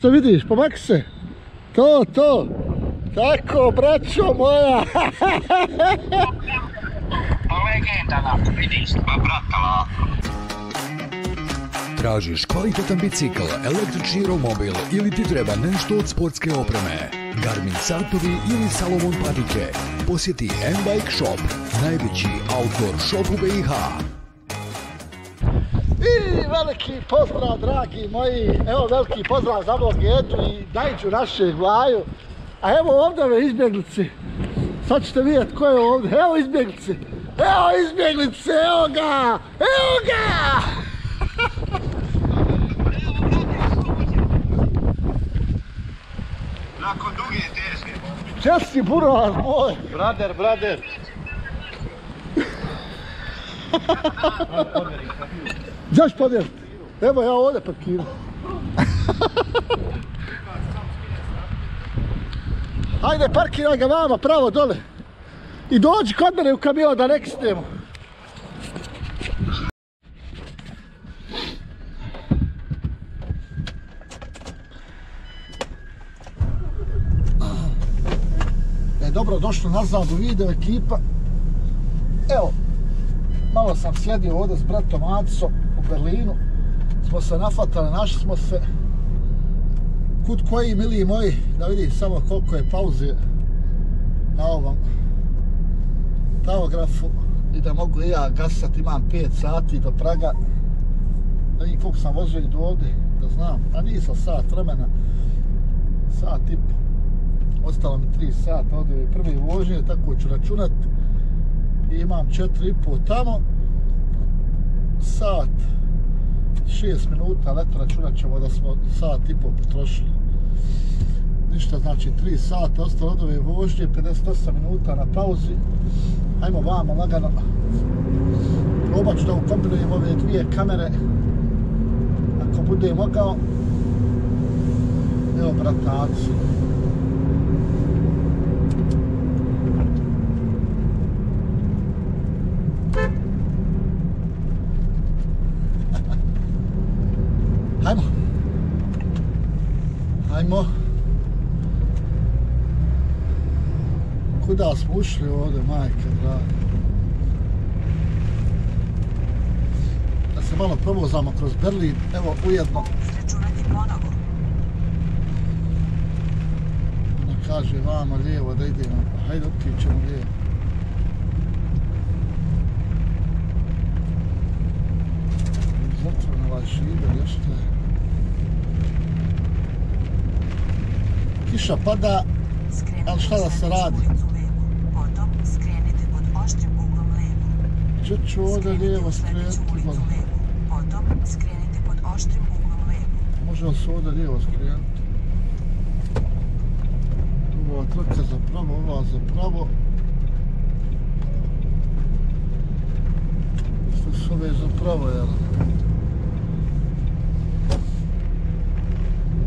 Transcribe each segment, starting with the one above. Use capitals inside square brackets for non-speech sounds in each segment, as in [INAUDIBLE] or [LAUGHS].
Se vidiš, pomaki se. To, to. Tako, braćo moja. [LAUGHS] Pa legenda vidiš, pa bratala. Tražiš kvalitetan bicikl, električni romobil ili ti treba nešto od sportske opreme? Garmin satovi ili Salomon patike? Posjeti M-Bike Shop, najveći outdoor shop u BiH. I veliki pozdrav, dragi moji. Evo veliki pozdrav za mog Edu i Dajđu našeg Vlaju. A evo ovdje me izbjeglici. Sad ćete vidjeti ko je ovdje. Evo izbjeglici. Evo izbjeglice, evo ga. Evo ga. Nakon duge teške. Česti buraz moj. Brader, brader. [LAUGHS] Gdješ podjeti? Evo ja ovdje parkiram. [LAUGHS] Hajde, parkiraj ga vama, pravo dole. I dođi kod mene u kamion da nek snijemo. E, dobro, došlo nazad u video ekipa. Evo, malo sam sjedio ovdje s bratom Acom u Berlinu. Smo se nafatali, našli smo se kut koji, mili moji, da vidim samo koliko je pauze na ovom taografu i da mogu ja gasat, imam 5 sati do Praga. Da vidim koliko sam vozio i do ovdje, da znam, a nisam sat vremena, sat i po. Ostalo mi 3 sata, ovdje je prvi vožnje, tako ću računati I imam 4 i po tamo, sat, 6 minuta, leto računat ćemo da smo sat i po potrošili. Ništa, znači 3 sata, ostalo od ove vožnje, 58 minuta na pauzi. Ajmo vamo lagano. Probat ću da ukombinujem ove dvije kamere. Ako bude mogao. Evo, brataci. Ušli ovdje, majka draga? Da se malo provozamo kroz Berlin, evo ujedno. Sračunati ponovo. Ona kaže vamo lijevo da idemo. Hajde otićemo lijevo. Zatvorno ovaj šiber, još je. Kiša pada, Ali šta da se radi? ulicu levo. Potom skrenite pod oštrim uglom levo. Čeću ovdje Skrenite lijevo skrenuti. levo. Potom skrenite pod oštrim uglom levo. Može li se ovdje lijevo skrenuti? Ova trka za pravo, ova za pravo. Što su ove za pravo, jel?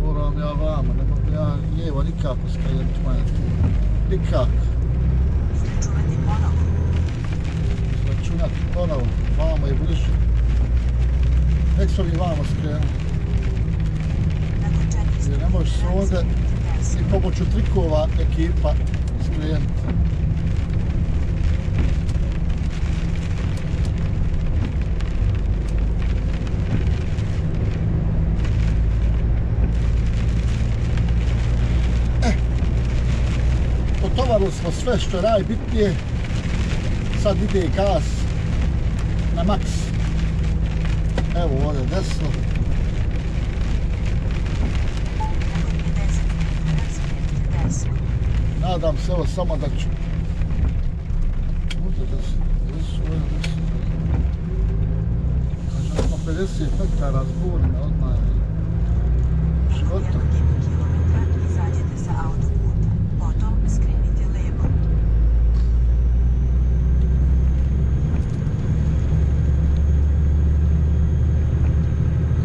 Moram ja vama, ne mogu ja lijevo nikako skrenuti, moja tu. Nikako. Sračunati ponovo. Računati ponovo, vamo je bliže. Nek smo mi vamo skrenuli. Nakon 400 Jer ne možeš se ovdje desno i pomoću trikova ekipa skrenuti. Eh, Potovarili smo sve što je najbitnije. Sad ide gas na maks. Evo ovdje desno. Nadam se evo samo da ću... Ovdje desno, desno, ovdje desno. Kaže da smo 50 metara zborne odmah. Života. Jednog i po kilometra izađete sa autoputa. Potom skrenite levo.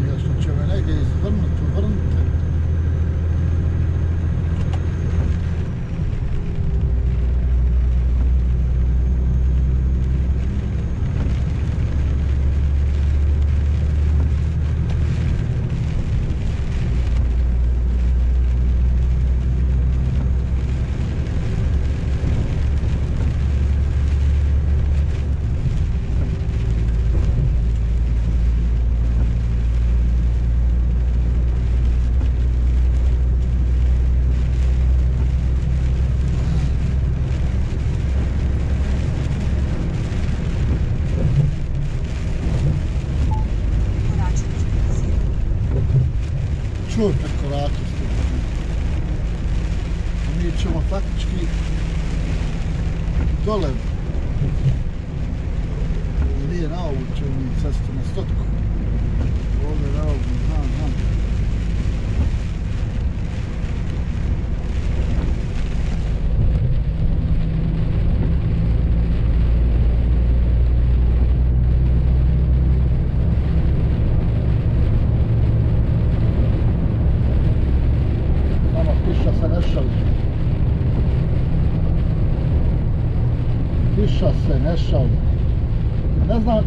Ja što će me negdje izvrnuti, uvrnuti. čuj preko rake stupa. A mi ćemo faktički dole. Nije na ovu ćemo mi cestu na stotku. Ovdje na ovu, znam, znam. Nama kiša se ne šali. Se ne znam,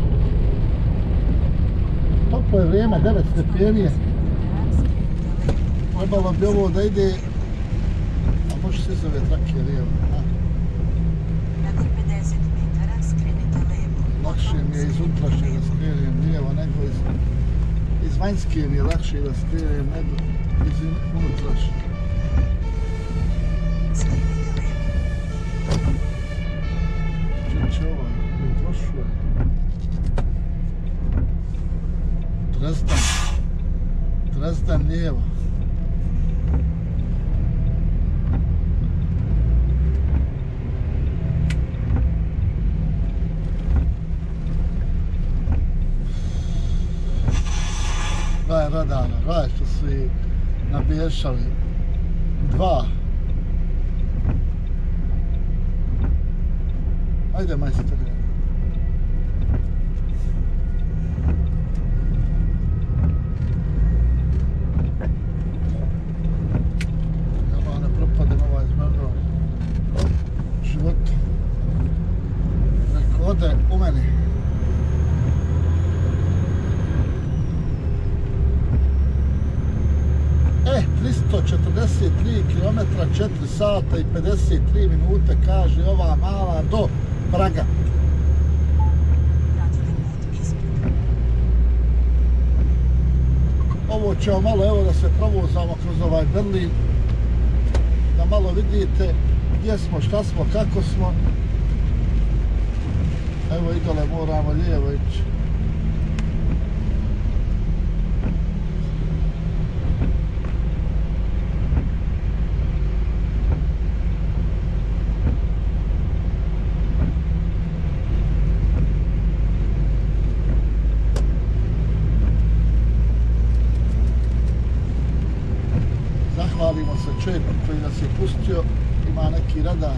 toplo je vrijeme, 9 stepenije. Trebalo bi ovo da ide, a može se zove trake lijevo. a? Nakon 50 metara skrenite levo. Lakše mi je iz unutrašnje da skrenem lijevo nego iz, iz vanjske mi je lakše da skrenem nego iz unutrašnje. 上 sata i 53 minuta, kaže ova mala do Praga. Ovo ćemo malo, evo da se provozamo kroz ovaj Berlin, da malo vidite gdje smo, šta smo, kako smo. Evo idole moramo lijevo ići. Koji nas je pustio, ima neki radar.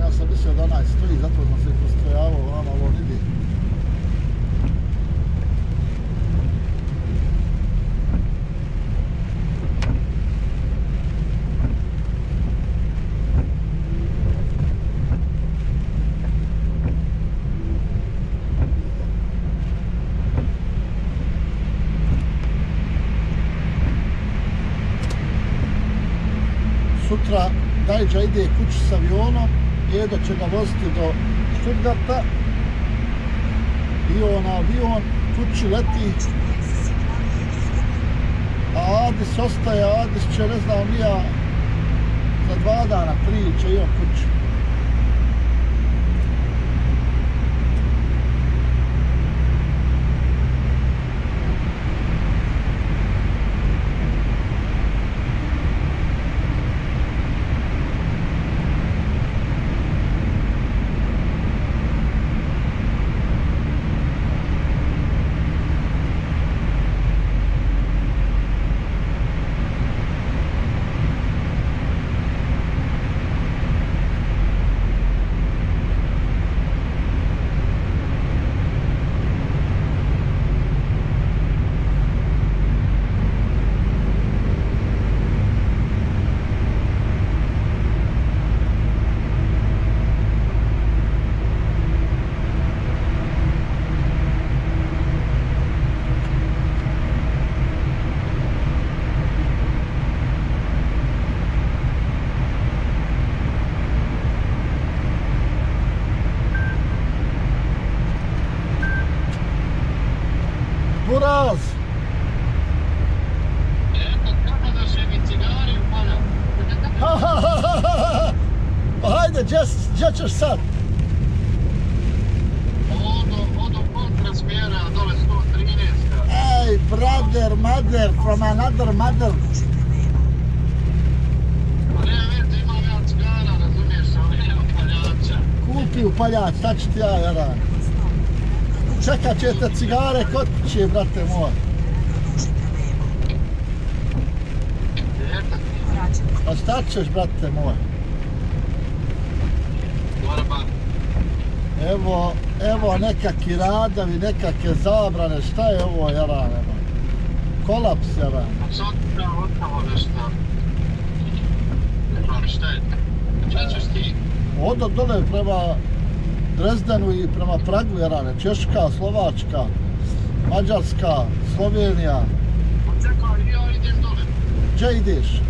Ja sam mislio da onaj stoji, zato sam se postrojavao, ono ovo vidi. Sutra Dajđa ide kući s avionom, Edo će ga voziti do Stuttgarta i on avion kući leti, a Adis ostaje, Adis će ne znam nija za dva dana, tri će i on kući. Buraz! Eto, kako da se mi cigari upalja? Pa hajde, gdje, gdje ćeš sad? Odo, odo kontra smjera, dole 113. Ej, My brother, mother, from another mother. Kružite lijevo. Pa ne, ne. Kupi upaljač, sad ću ti ja, jaran. Čekat ćete cigare kod kuće, brate moj. A šta ćeš, brate moj? Evo, evo nekakvi radovi, nekakve zabrane, šta je ovo, jaran. Kolaps. Od sad da otamo nešto. Ne znam šta je. Šta ćeš ti? Odo dole prema Drezdenu i prema Pragu, jarane. Češka, Slovačka, Mađarska, Slovenija. Čekaj, ja idem dole. Gdje ideš?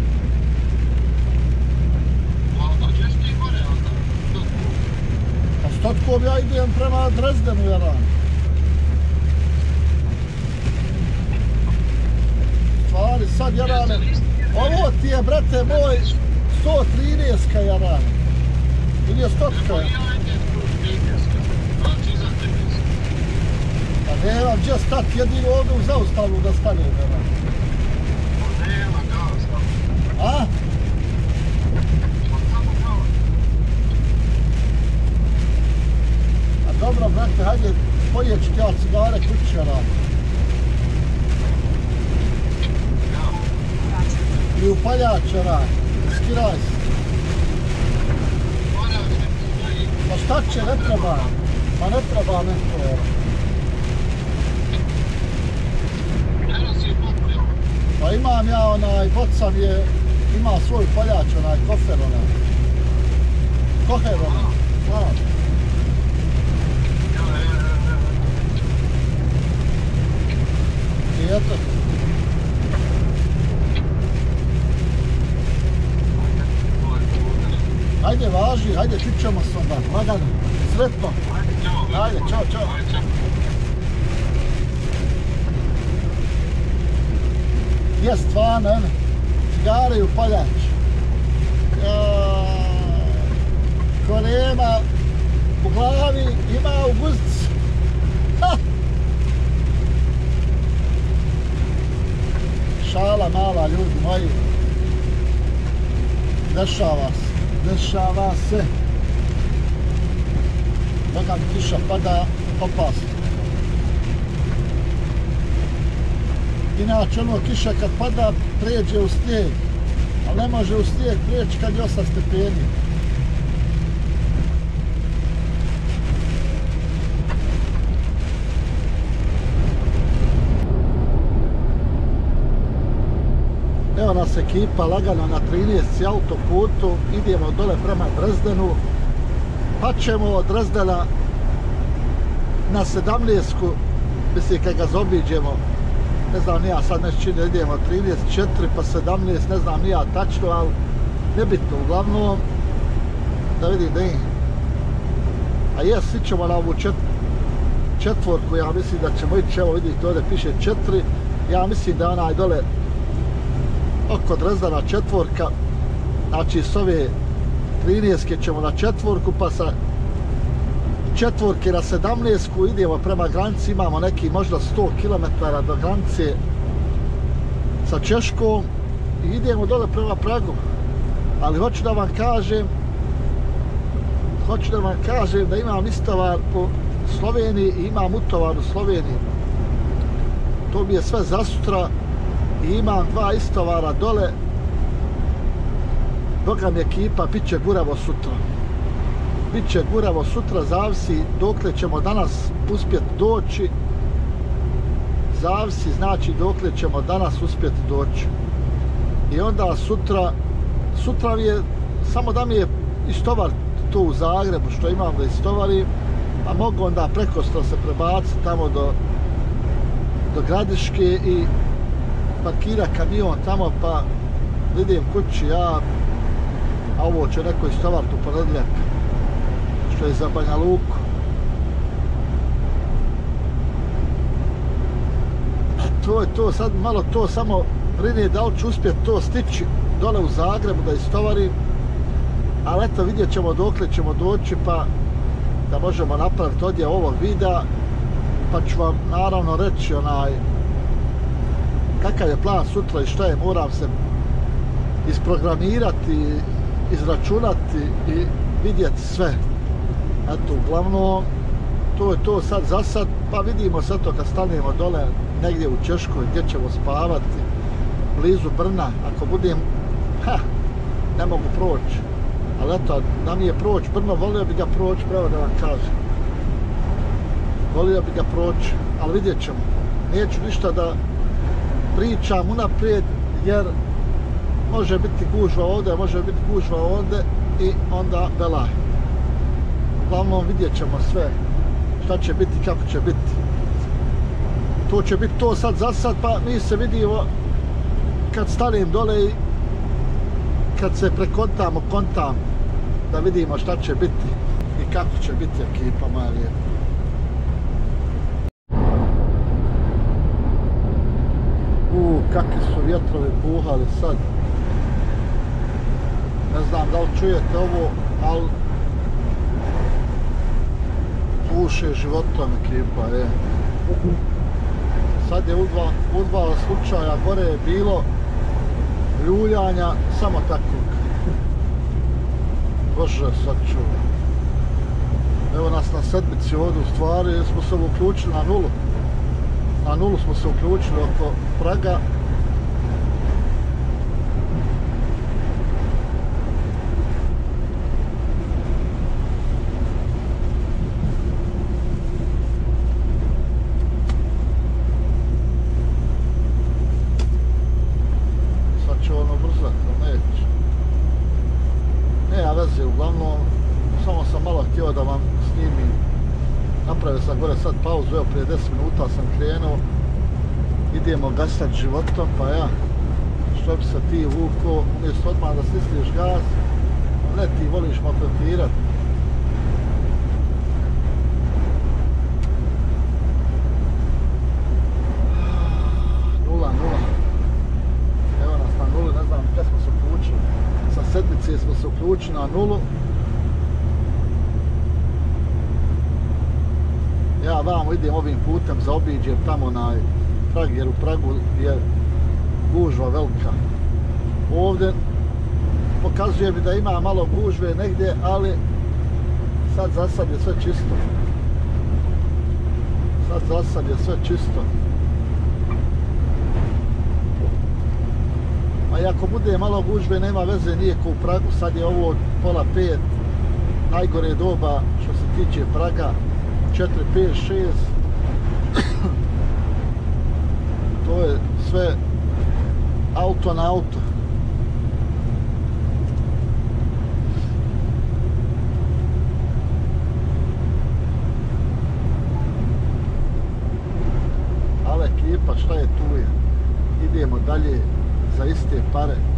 Stotkom ja idem prema Drezdenu, jaran. Stvari sad, jarane, ovo ti je, brate moj, 113 jaran. Ili je stotka? Evo ja Pa nemam gdje stati, jedino ovdje u zaustavu da stane jarane. Pa nema gasa. A? A dobro, brate, hajde, spojet ti ja cigare kuće jaran. Ja. Vraćajte. I upaljač, onaj, Skiraj se. Pa šta će, ne treba. Pa ne treba nešto, ono. Pa imam ja onaj, bocam je, ima svoj paljač, onaj kofer, onaj. Koher, onaj. znam. Ja, ja, ja, ja. I eto, hajde važi, hajde čućemo se onda, lagano, sretno. Ajde, čao, čao. Je stvarno, ene, cigare i upaljač. Ja, ko nema u glavi, ima u guzici. Šala mala, ljudi moji. Dešava se, dešava se. Boga kiša pada, opasno. Inače, ono kiša kad pada, pređe u snijeg. Ali ne može u snijeg preći kad je 8 stepeni. Evo nas ekipa lagano na 13. autoputu, idemo dole prema Drezdenu, pa ćemo od Drezdena na 17. mislim kad ga zobiđemo, ne znam nija sad nešto čini, idemo 34 pa 17, ne znam nija tačno, ali nebitno, uglavnom da vidim da im. A jes, ićemo na ovu čet, četvorku, ja mislim da ćemo ići, evo vidite ovdje piše 4, ja mislim da onaj dole oko Drezdana četvorka, znači s ove 13 ćemo na četvorku, pa sa četvorke na 17 idemo prema granici, imamo neki možda 100 km do granice sa Češkom i idemo dole prema Pragu. Ali hoću da vam kažem, hoću da vam kažem da imam istovar po Sloveniji i imam utovar u Sloveniji. To mi je sve za sutra i imam dva istovara dole. Boga mi ekipa, bit će guravo sutra. Biće guravo sutra, zavisi dokle ćemo danas uspjeti doći. Zavisi znači dokle ćemo danas uspjeti doći. I onda sutra, sutra je, samo da mi je istovar tu u Zagrebu što imam da istovarim, a mogu onda prekostro se prebaciti tamo do, do Gradiške i parkira kamion tamo pa idem kući ja, a ovo će neko istovariti u ponedljak što je za Banja Luku. To je to, sad malo to samo brine da li ću uspjeti to stići dole u Zagrebu da istovarim. Ali eto vidjet ćemo dokle ćemo doći pa da možemo napraviti odje ovog videa pa ću vam naravno reći onaj kakav je plan sutra i šta je, moram se isprogramirati, izračunati i vidjeti sve. Eto, uglavnom, to je to sad za sad, pa vidimo sad to kad stanemo dole negdje u Češkoj gdje ćemo spavati, blizu Brna, ako budem, ha, ne mogu proći. Ali eto, da mi je proći Brno, volio bi ga proći, pravo da vam kažem. Volio bi ga proći, ali vidjet ćemo. Neću ništa da pričam unaprijed, jer može biti gužva ovdje, može biti gužva ovdje i onda belaj. Uglavnom vidjet ćemo sve šta će biti, kako će biti. To će biti to sad za sad, pa mi se vidimo kad stanem dole i kad se prekontamo, kontam, da vidimo šta će biti i kako će biti ekipa Marije lijepa. U, kakvi su vjetrovi puhali sad. Ne znam da li čujete ovo, ali puše životom ekipa, je. Sad je u dva, u dva slučaja gore je bilo ljuljanja samo takvog. Bože, sad ću. Evo nas na sedmici ovdje u stvari smo se uključili na nulu. Na nulu smo se uključili oko Praga. Sad ću ono brzati, ali neće. Nema veze, uglavnom, samo sam malo htio da vam snimim. Napravio sam gore sad pauzu, evo prije 10 minuta sam krenuo. Idemo gasat životom, pa ja, što bi se ti vuko, umjesto odmah da stisliš gas, ne ti voliš mototirat. Nula, nula. Evo nas na nuli, ne znam gdje smo se uključili. Sa sedmice smo se uključili na nulu. Ja vamo idem ovim putem, zaobiđem tamo na Prag, jer u Pragu je gužva velika. Ovdje pokazuje mi da ima malo gužve negdje, ali sad za sad je sve čisto. Sad za sad je sve čisto. A i ako bude malo gužve, nema veze, nije ko u Pragu, sad je ovo pola pet, najgore doba što se tiče Praga, 4, 5, 6. To je sve auto na auto. Ali ekipa, šta je tu je? Idemo dalje za iste pare.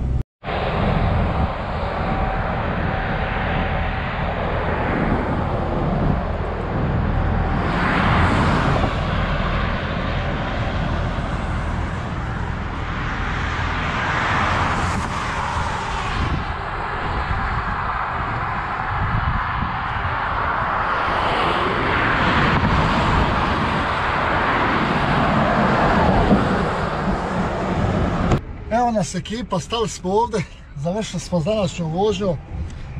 Evo nas ekipa, stali smo ovdje, završili smo s današnjom vožnjom,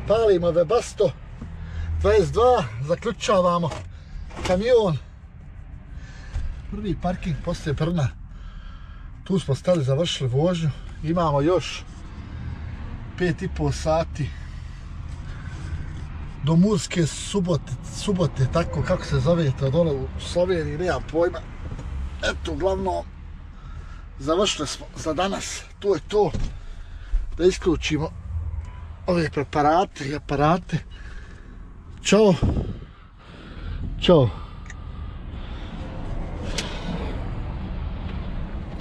palimo Webasto 22, zaključavamo kamion. Prvi parking poslije Brna. Tu smo stali, završili vožnju. Imamo još 5,5 sati do Murske subote, subote, tako kako se zove to dole u Sloveniji, nemam pojma. Eto, uglavnom, završili smo za danas. To je to. Da isključimo ove preparate i aparate. Ćao. Ćao.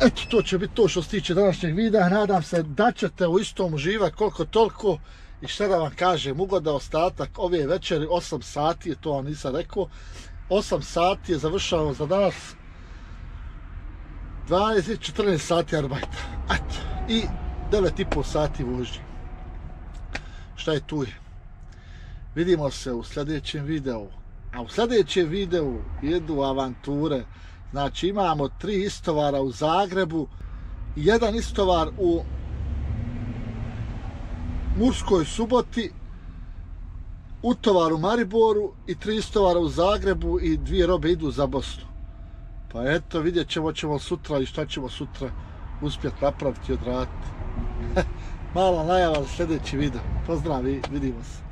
Eto, to će biti to što se tiče današnjeg videa. Nadam se da ćete u istom uživati koliko toliko. I šta da vam kažem, ugoda ostatak ove večeri, 8 sati je, to vam nisam rekao. 8 sati je završavamo za danas. 12-14 sati arbajta. Eto. I 9,5 sati vožnje. Šta je tu je? Vidimo se u sljedećem videu. A u sljedećem videu jedu avanture. Znači imamo tri istovara u Zagrebu, jedan istovar u Murskoj suboti, utovar u Mariboru i tri istovara u Zagrebu i dvije robe idu za Bosnu. Pa eto, vidjet ćemo, ćemo sutra i šta ćemo sutra uspjeti napraviti i odraditi. [LAUGHS] Mala najava za sljedeći video. Pozdrav i vidimo se.